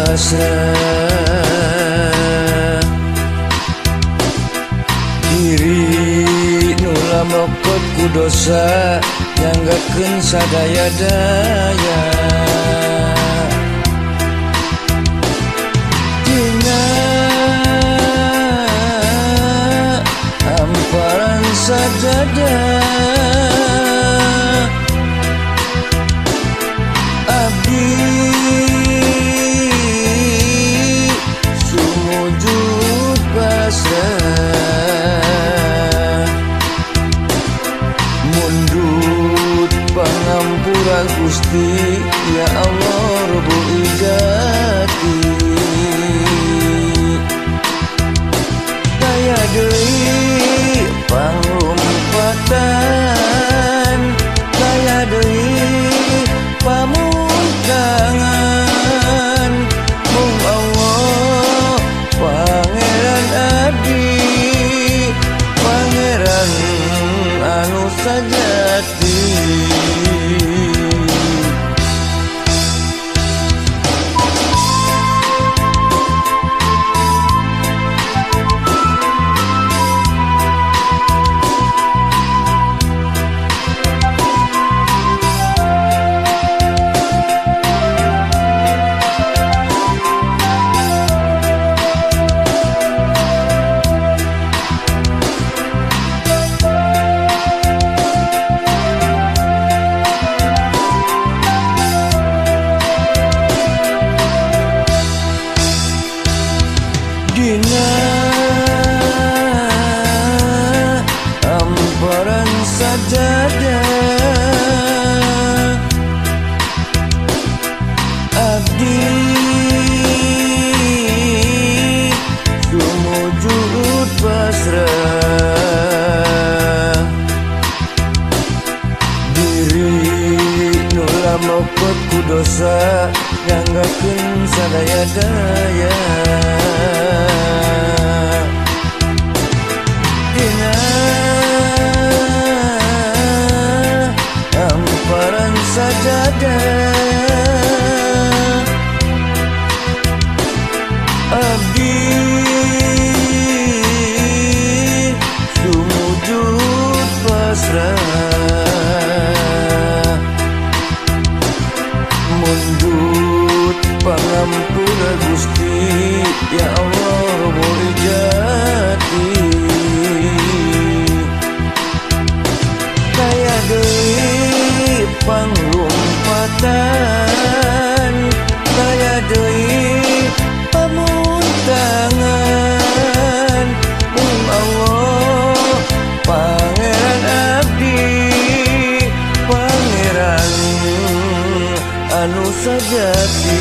pasrah diri nula mokot ku dosa nyanggakeun sadaya daya. Dina hamparan sajadah Mundut pangampura Gusti Ya Allah Rabu ijati. Daya deui panglumpatan Daya deui pamuntangan Mung Allah Pangeran Abdi Pangeran anu sajati Amparan sajadah. Abdi sumujud pasrah. Diri nula mokot dosa Nganggakeun sadaya daya Mundut pangampura Gusti Ya Allah boleh αγάπη